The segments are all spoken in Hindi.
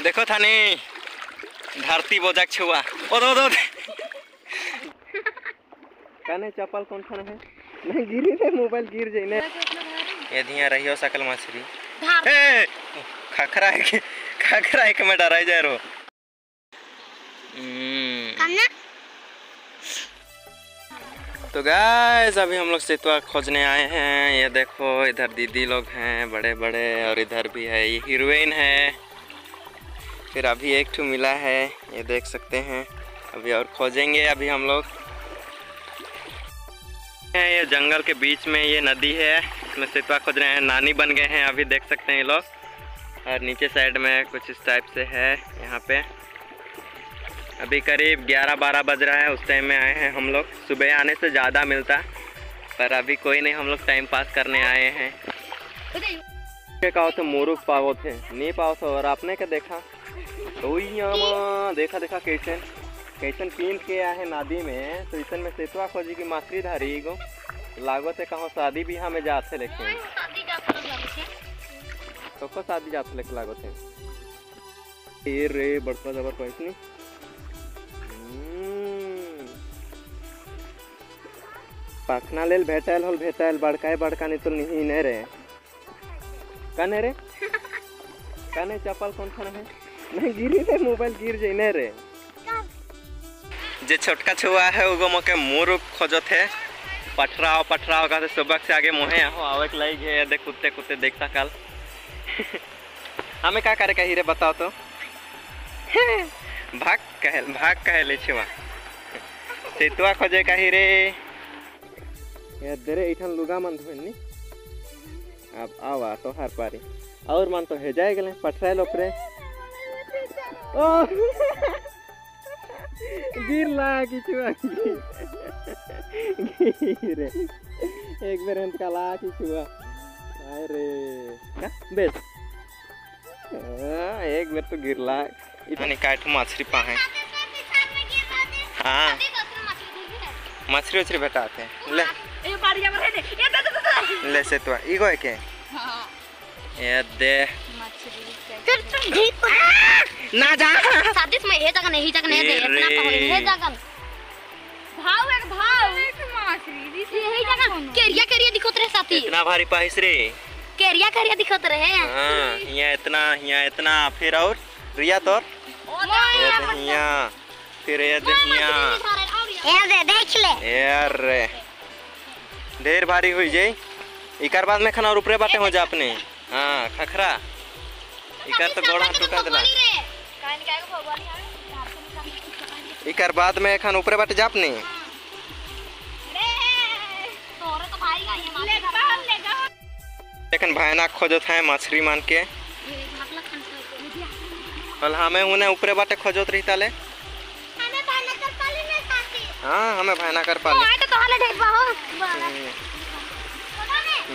देखो थानी धरती बोझक छुआ। ओ दो दो कने चप्पल कौन खाना है? नहीं गिरी रे मोबाइल गिर जाई ने ये धिया रहियो सकल मछली। ए खखरा है खखरा है कि मैं डराई जा रो। हम्म, तो गाइस अभी हम लोग सेतुआ खोजने आए हैं। ये देखो इधर दीदी लोग हैं बड़े बड़े और इधर भी है ये हीरोइन है। फिर अभी एक ठू मिला है ये देख सकते हैं। अभी और खोजेंगे अभी हम लोग। हैं ये जंगल के बीच में ये नदी है इसमें सेतुआ खोज रहे हैं नानी बन गए हैं अभी देख सकते हैं ये लोग। और नीचे साइड में कुछ इस टाइप से है यहाँ पे। अभी करीब 11-12 बज रहा है उस टाइम में आए हैं हम लोग। सुबह आने से ज़्यादा मिलता पर अभी कोई नहीं हम लोग टाइम पास करने आए हैं। कहा थे मुरुख पाओ थे नहीं पाओ थे और आपने क्या देखा? तो देखा देखा कैसन कैसन कीन के आए हैं नदी में? तो इसन में सेतुआ खोजी की माछली धारी गो। लागो थे कहो शादी ब्याह में जाते लेकिन छे तो को शादी जाते लेके लागो थे ए रे बड़का जबर पैसनी पाखना लेल भेटाइल होल भेटाइल बड़काए बड़का नहीं तो नहीं रे। कने रे? कने चप्पल कौन खाना है? गिरी रे मोबाइल गिर जाई रे। जे छोटका छुआ है उगो मके मुरुक खोजत है। पठराओ पठराओ कहते सुबह से आगे मोहे आहो आवे के लई गे देख कुत्ते कुत्ते देखता कल। हमें का करे कही रे बताओ तो। भाग कहे भाग कहे ले छुआ। सेतुआ खोजे कही रे। ये दरे इठन लुगा मन धोनी अब आवा तो हर पारी। और मन तो हे जाए गले पठराए लोपरे ओ गिर लागी छुआ गिरे। एक बेर हम कला की छुआ अरे का बेस। हाँ, एक बेर तो गिरला इतनी काट मछली पाए हाँ। मछली उछली ले दे दे दे ले से तो इगो है के ये दे। फिर तुम ना जा। शादी में हे जगह नहीं जगह नहीं दे इतना तो हे जगह भाव एक भाव। मछली यही जगह केरिया केरिया दिखत रहे साथी। इतना भारी पाइस रे। केरिया केरिया दिखत रहे। हाँ यहाँ इतना यहाँ इतना फिर और रिया तोर। दे यहाँ फिर ये दे यहाँ ए दे देख ले। यार ढेर भारी हुई जाई। इकर बाद में खाना और ऊपरे बाटे हो जा अपने। हाँ खखरा। इकर तो गोड़ा टूटा दिला। इकर बाद में खान ऊपरे बाटे जा अपने लेकिन भयानक खोजत है मछली मान के कल हमें उन्हें ऊपरे बाटे खोजत रही ताले हाँ हमें भयानक कर पाले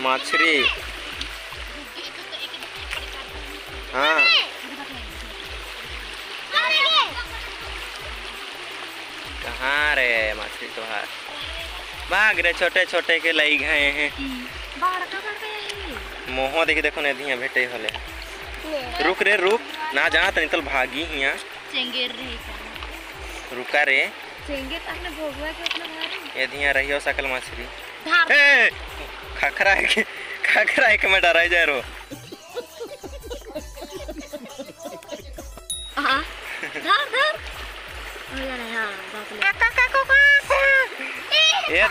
मछली हाँ कहाँ रे मछली तो है भाग रे छोटे छोटे के लई गए हैं मोहो देखी देखो ने धिया भेटे हले रुक रे रुक। ना जाना तनी तल भागी हिया रुका रे। ये धिया रहियो सकल मछली ए खखरा है कि खखरा है कि मैं डराई जा रो। ये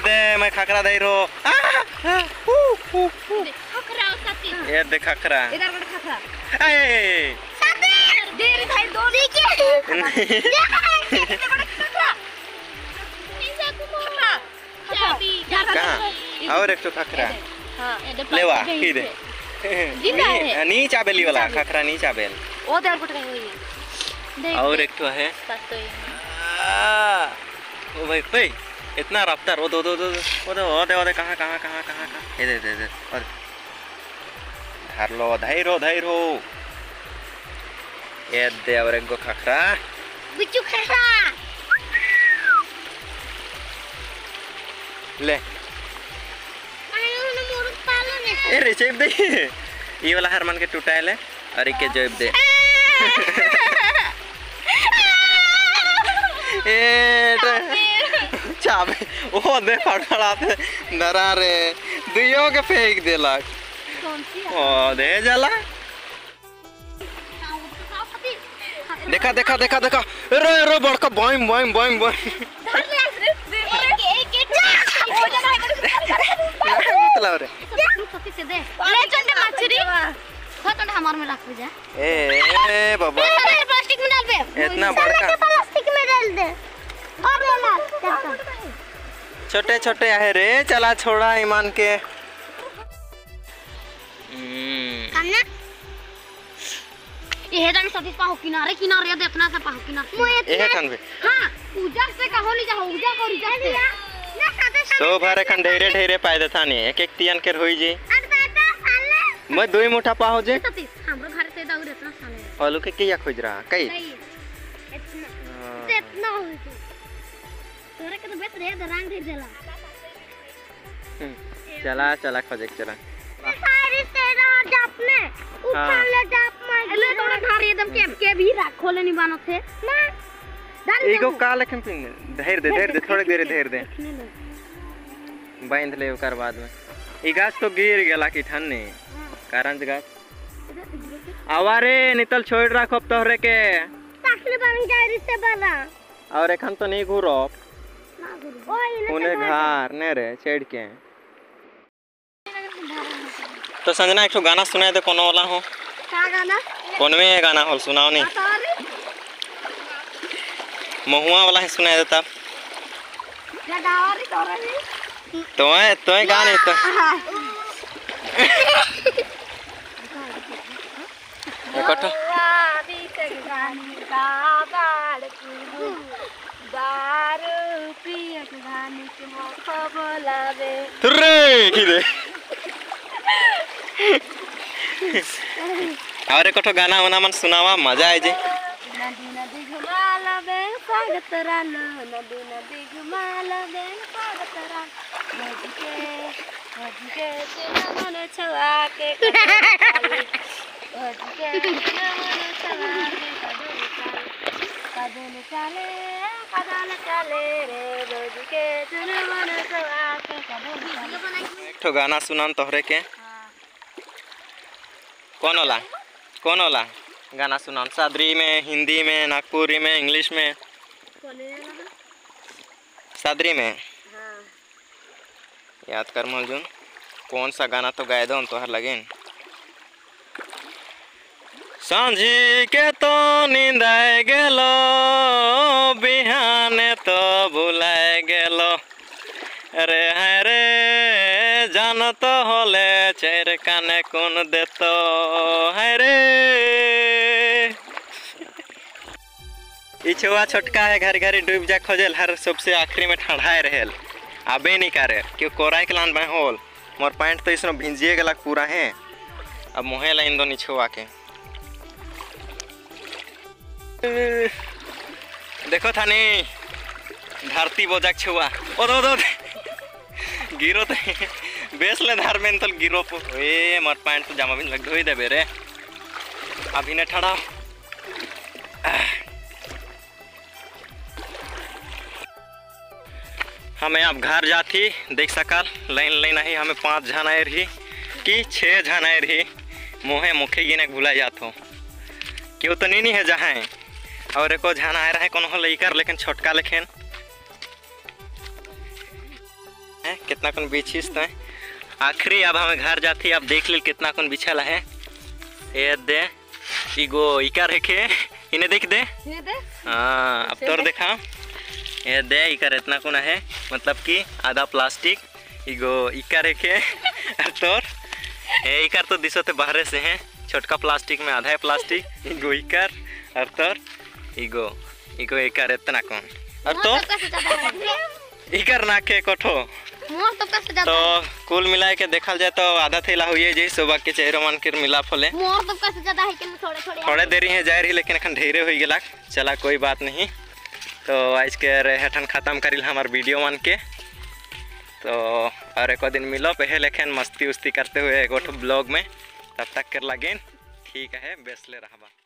दे मैं खखरा दे रो। आ, आ, ऊ, ऊ, ऊ। ये दे खखरा इधर बड़ा खखरा ए देर भाई दो देखिए कहाँ? और एक तो खखरा लेवा है। नी- चाबेली वाला खखरा नी चाबेल। और एक तो है। ओ भाई भाई इतना रफ्तार ओ दो दो दो ओ दो ओ दे ओ दे कहाँ कहाँ कहाँ कहाँ कहाँ? दे दे दे और धर लो धैर्य धैर्य ये दे और एक खखरा। बिच्छू खखरा। ले। ए रे जेब दे। ये वाला हरमान के टूटाइल है ले। और एक के जेब दे। चाबे। ओ दे फड़फड़ाते डरा रे। दुइयो के फेंक देलक। ओ दे जला। देखा देखा देखा देखा। रे रे बड़का बॉइम बॉइम बॉइम बॉइम। मतलब रे हमार में रख जा ए बाबा। प्लास्टिक में डाल दे इतना बड़का। दे। छोटे छोटे है रे चला छोड़ा ईमान के। ये जान सतीश पाहो किनारे किनारे देखना से पाहो किनारे। एहे खन भी हाँ पूजा से कहो ली जा पूजा करी जा ना सतीश सो भरे खन ढेरे ढेरे पायदे थानी। एक एक तियन के होई जी। मैं दुई मुठा पाहो जे। हमरो घर से दौड़ इतना साले आलू के किया खोज रहा? कई। नहीं इतना। हो के तो देला हम्म, चला चला खोजे चला। सारी तेरा जाप में उठा ले जाप में ले तोरा घर एकदम के के भी रखो ले नहीं बानो थे। ना डाल का लेखन पिन धैर दे धैर दे थोड़ी देर धैर दे। बाँध ले ओकर बाद में। ई गाछ तो गिर गेला की ठन्नी कारण गाछ आवारे नितल छोड़ रखब तोहरे के। और एखन तो नहीं ओए उन्हें घर ने रे चढ़ के तो संजना एक गाना सुनाए दे कोनो वाला हो का गाना कौन में गाना हो सुनाओ नहीं महुआ वाला ही सुनाए देता लगावा रे तोरा रे तो तो गा नहीं तो एकठो तुर्रे की दे और एकठो गाना वाना मन सुनावा मज़ा आए जे। नदी नदी घुमाला बे स्वागत रानो। नदी नदी घुमाला बे स्वागत रानो। नदी के नदी के तेरा मन छवा के नदी के तेरा मन छवा के कदल चाले कदल रे नदी के मन छवा के चाले। एक ठो गाना सुनान तोहरे के। कौन वाला कौन वाला गाना सुनान सादरी में हिंदी में नागपुरी में इंग्लिश में। सादरी में? हाँ। याद कर मलजुन कौन सा गाना तो गाए दो तोहर लगिन? सांझी के तो नींद गेलो, बिहाने तो भुलाए गेलो। अरे हाय रे, जान तो होले चेर काने कौन देतो। हाय रे। ई छुआ छोटका है, घर घर डूब जा खोजेल, हर सबसे आखिरी में ठंडाए रहेल। आबे नहीं करे, क्यों कोराई के लान में होल मोर पैंट तो इसमें भिंजिए गला पूरा है। अब मुहे लाइन दो निछुआ के। देखो थानी धरती बोजक छुआ। ओ दो दो गिरो तो बेस ले धार में तो गिरो ए मोर पैंट तो जामा भी लग धोई देबे रे। अभी ने ठड़ा। हमें अब घर जाती देख सकल लाइन लाइन ही हमें पाँच जन आए रही कि छः जन आए रही मुहे मुखे गिने भूला जात। हो क्यों तो नहीं, नहीं है जहाँ और एको जन आए रहे कोनो लेकर लेकिन छोटका लेकिन। हैं कितना कौन बिछिस तो आखिरी अब हमें घर जाती अब देख ली कितना कौन बिछल है। ये दे इगो इका रखे इन्हें देख दे। हाँ अब तोर देखा। ये दे इकर इतना कोना है। मतलब कि आधा प्लास्टिक इगो इका रेखे और तोर ये इकर तो दिसो ते बाहरे से है। छोटका प्लास्टिक में आधा है प्लास्टिक इगो इकर और तोर इगो इगो इकर इतना कौन और तोर इकर नाके कोठो मोर तो कैसे जाता तो कुल मिला के देखल जाए तो आधा थैला हुई जे सुबह के चेहरे मन के मिला फले मोर तो कैसे जाता है कि थोड़े थोड़े थोड़े देरी है जाए रही लेकिन अखन ढेरे हो गेला चला कोई बात नहीं तो आज के रेहठन ख़त्म करिल हमार वीडियो मन के तो और एक दिन मिलो पहले लेकिन मस्ती उस्ती करते हुए एगो ब्लॉग में तब तक कर लगे ठीक है बेसले रहा